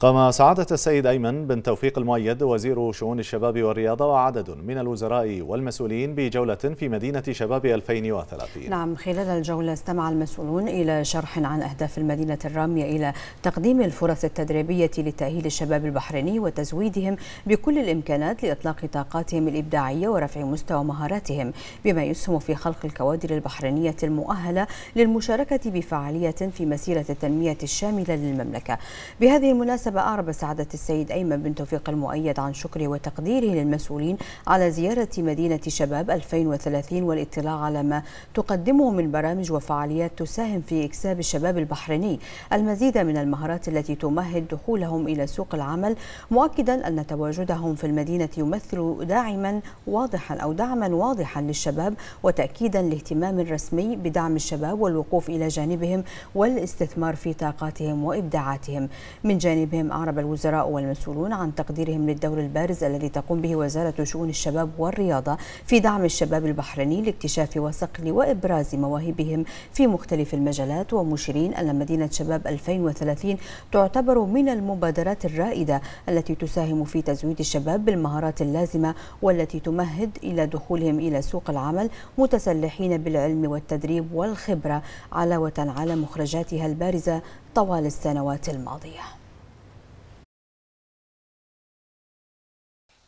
قام سعادة السيد أيمن بن توفيق المؤيد وزير شؤون الشباب والرياضة وعدد من الوزراء والمسؤولين بجولة في مدينة شباب 2030 نعم خلال الجولة استمع المسؤولون إلى شرح عن أهداف المدينة الرامية إلى تقديم الفرص التدريبية لتأهيل الشباب البحريني وتزويدهم بكل الإمكانات لإطلاق طاقاتهم الإبداعية ورفع مستوى مهاراتهم بما يسهم في خلق الكوادر البحرينية المؤهلة للمشاركة بفعالية في مسيرة التنمية الشاملة للمملكة. بهذه المناسبة بالمناسبة أعرب سعادة السيد أيمن بن توفيق المؤيد عن شكره وتقديره للمسؤولين على زيارة مدينة شباب 2030 والاطلاع على ما تقدمه من برامج وفعاليات تساهم في إكساب الشباب البحريني. المزيد من المهارات التي تمهد دخولهم إلى سوق العمل مؤكدا أن تواجدهم في المدينة يمثل داعما واضحا أو دعما واضحا للشباب وتأكيدا لاهتمام رسمي بدعم الشباب والوقوف إلى جانبهم والاستثمار في طاقاتهم وإبداعاتهم. من جانبهم بهم أعرب الوزراء والمسؤولون عن تقديرهم للدور البارز الذي تقوم به وزارة شؤون الشباب والرياضة في دعم الشباب البحريني لاكتشاف وصقل وإبراز مواهبهم في مختلف المجالات ومشيرين أن مدينة شباب 2030 تعتبر من المبادرات الرائدة التي تساهم في تزويد الشباب بالمهارات اللازمة والتي تمهد إلى دخولهم إلى سوق العمل متسلحين بالعلم والتدريب والخبرة علاوة على مخرجاتها البارزة طوال السنوات الماضية.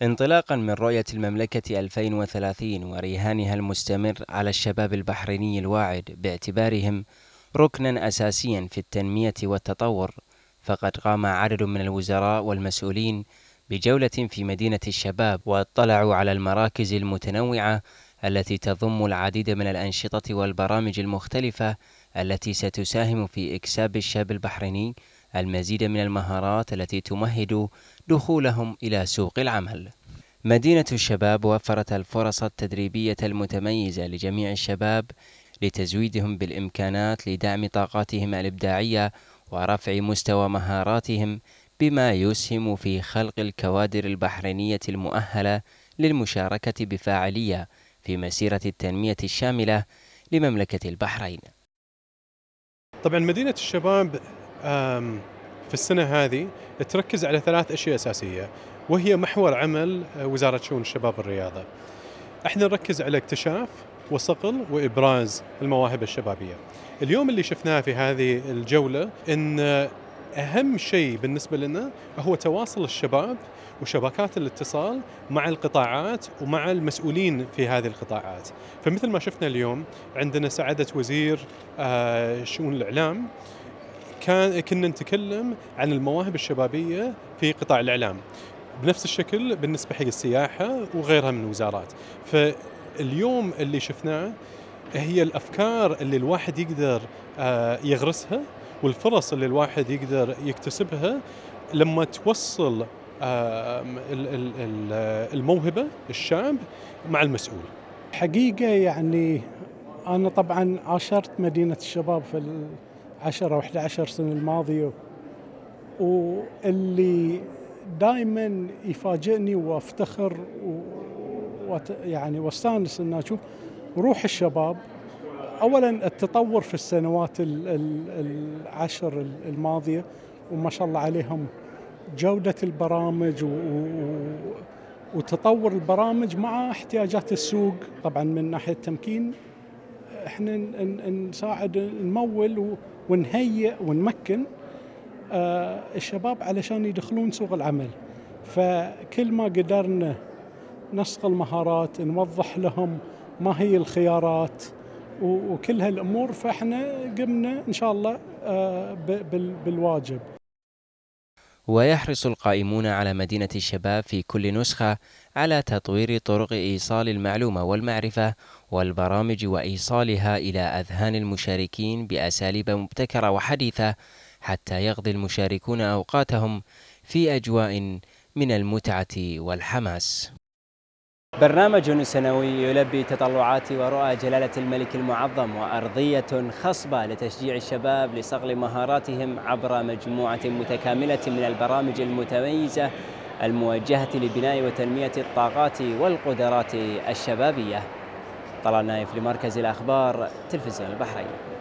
انطلاقا من رؤية المملكة 2030 ورهانها المستمر على الشباب البحريني الواعد باعتبارهم ركنا أساسيا في التنمية والتطور فقد قام عدد من الوزراء والمسؤولين بجولة في مدينة الشباب واطلعوا على المراكز المتنوعة التي تضم العديد من الأنشطة والبرامج المختلفة التي ستساهم في إكساب الشاب البحريني المزيد من المهارات التي تمهد دخولهم إلى سوق العمل. مدينة الشباب وفرت الفرص التدريبية المتميزة لجميع الشباب لتزويدهم بالإمكانات لدعم طاقاتهم الإبداعية ورفع مستوى مهاراتهم بما يسهم في خلق الكوادر البحرينية المؤهلة للمشاركة بفاعلية في مسيرة التنمية الشاملة لمملكة البحرين. طبعا مدينة الشباب في السنة هذه تركز على ثلاث أشياء أساسية وهي محور عمل آه، وزارة شؤون الشباب والرياضة. إحنا نركز على اكتشاف وصقل وإبراز المواهب الشبابية. اليوم اللي شفناه في هذه الجولة أن أهم شيء بالنسبة لنا هو تواصل الشباب وشبكات الاتصال مع القطاعات ومع المسؤولين في هذه القطاعات. فمثل ما شفنا اليوم عندنا سعادة وزير آه، شؤون الإعلام كان كنا نتكلم عن المواهب الشبابية في قطاع الإعلام. بنفس الشكل بالنسبة حق السياحة وغيرها من الوزارات. فاليوم اللي شفناه هي الأفكار اللي الواحد يقدر آه، يغرسها والفرص اللي الواحد يقدر يكتسبها لما توصل الموهبة الشاب مع المسؤول. حقيقة يعني أنا طبعا عاشرت مدينة الشباب في 10 أو 11 سنة الماضية واللي دائما يفاجئني وأفتخر و يعني وأستانس ان أشوف روح الشباب اولا التطور في السنوات العشر الماضية وما شاء الله عليهم جودة البرامج و وتطور البرامج مع احتياجات السوق طبعا من ناحية التمكين إحنا نساعد نمول ونهيئ ونمكن آه، الشباب علشان يدخلون سوق العمل. فكل ما قدرنا نصقل المهارات نوضح لهم ما هي الخيارات وكل هالأمور فاحنا قمنا إن شاء الله آه، بالواجب. ويحرص القائمون على مدينة الشباب في كل نسخة على تطوير طرق إيصال المعلومة والمعرفة والبرامج وإيصالها إلى أذهان المشاركين بأساليب مبتكرة وحديثة حتى يقضي المشاركون أوقاتهم في أجواء من المتعة والحماس. برنامج سنوي يلبي تطلعات ورؤى جلالة الملك المعظم وأرضية خصبة لتشجيع الشباب لصقل مهاراتهم عبر مجموعة متكاملة من البرامج المتميزة الموجهة لبناء وتنمية الطاقات والقدرات الشبابية. طلال نايف لمركز الأخبار تلفزيون البحرين.